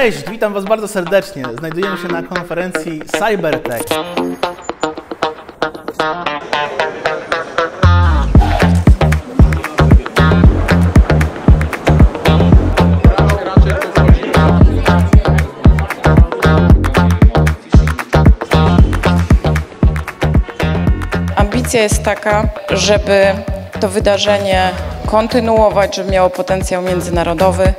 Cześć, witam Was bardzo serdecznie. Znajdujemy się na konferencji Cybertech. Ambicja jest taka, żeby to wydarzenie kontynuować, żeby miało potencjał międzynarodowy.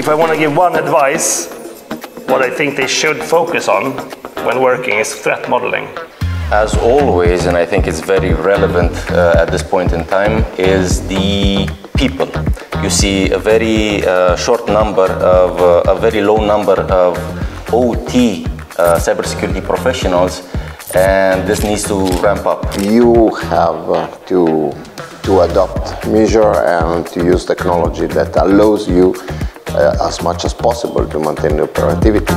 If I want to give one advice, what I think they should focus on when working is threat modeling. As always, and I think it's very relevant uh, at this point in time, is the people. You see a very uh, short number of, uh, a very low number of OT uh, cybersecurity professionals, and this needs to ramp up. you have uh, to to adopt measure and to use technology that allows you uh, as much as possible to maintain the productivity.